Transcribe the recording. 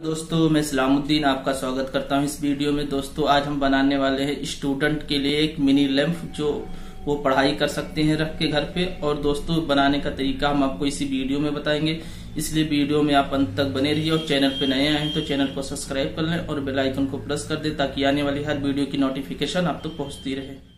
दोस्तों, मैं सलामुद्दीन आपका स्वागत करता हूँ इस वीडियो में। दोस्तों, आज हम बनाने वाले हैं स्टूडेंट के लिए एक मिनी लैम्प जो वो पढ़ाई कर सकते हैं रख के घर पे। और दोस्तों, बनाने का तरीका हम आपको इसी वीडियो में बताएँगे। इसलिए वीडियो में आप अंत तक बने रहिए और चैनल पे नए आए हैं तो चैनल को सब्सक्राइब कर लें और बेलाइकन को प्रेस कर दें, ताकि आने वाली हर वीडियो की नोटिफिकेशन आप तक तो पहुँचती रहे।